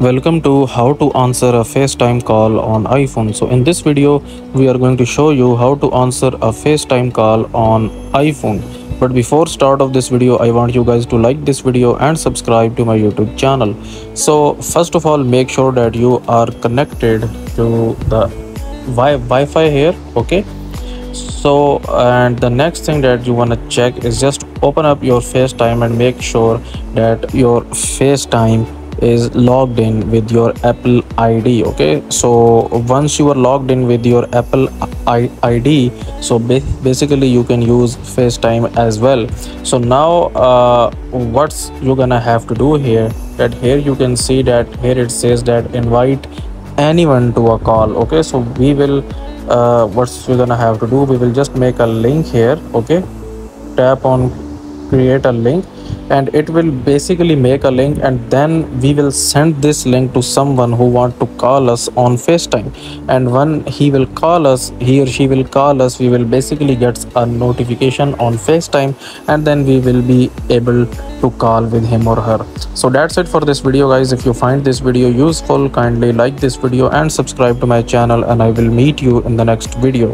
Welcome to how to answer a FaceTime call on iPhone. So in this video, we are going to show you how to answer a FaceTime call on iPhone. But before start of this video, I want you guys to like this video and subscribe to my YouTube channel. So first of all, make sure that you are connected to the wi- Wi-Fi here. Okay. So and the next thing that you want to check is just open up your FaceTime and make sure that your FaceTime is logged in with your apple id okay? So once you are logged in with your apple id so ba- basically you can use facetime as well. So now uh, what's you're gonna have to do here that here you can see that here it says that invite anyone to a call okay? So we will uh, what's we're gonna have to do we will just make a link here okay? Tap on create a link and it will basically make a link and then we will send this link to someone who want to call us on facetime. And when he will call us he or she will call us we will basically get a notification on facetime and then we will be able to call with him or her. So that's it for this video guys. If you find this video useful kindly like this video and subscribe to my channel and i will meet you in the next video